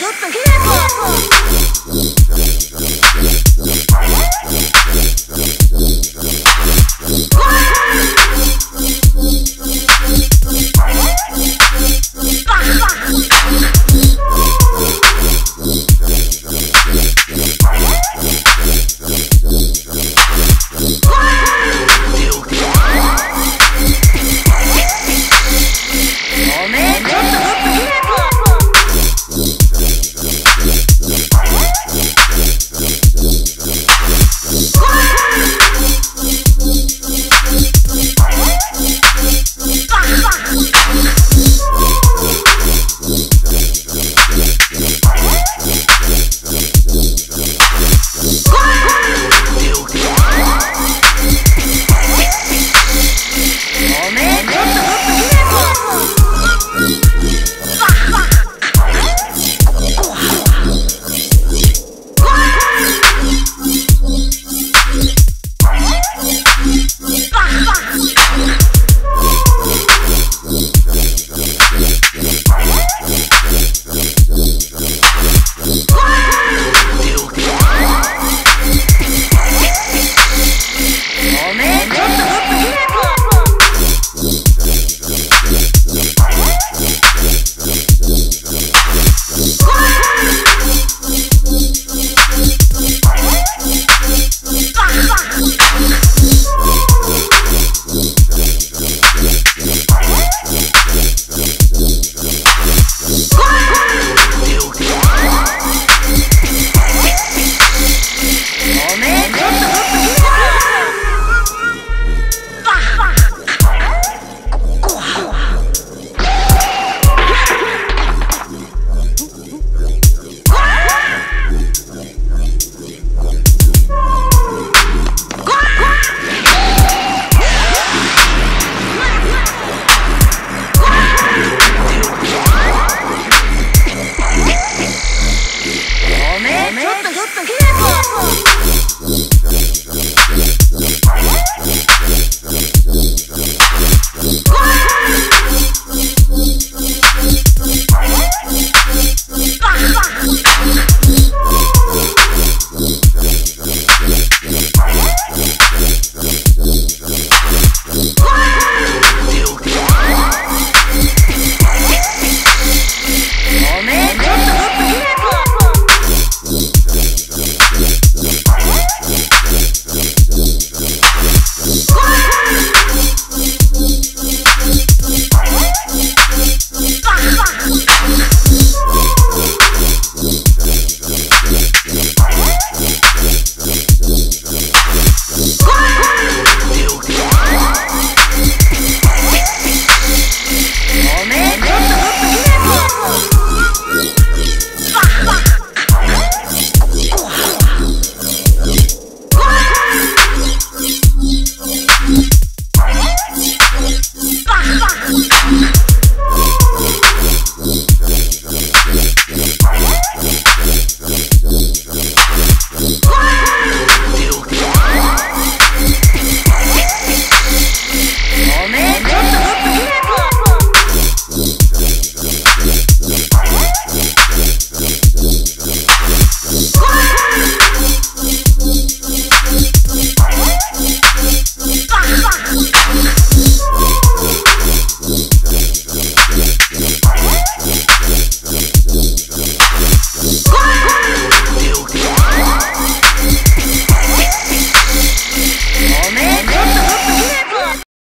がったゲちょっとちょっと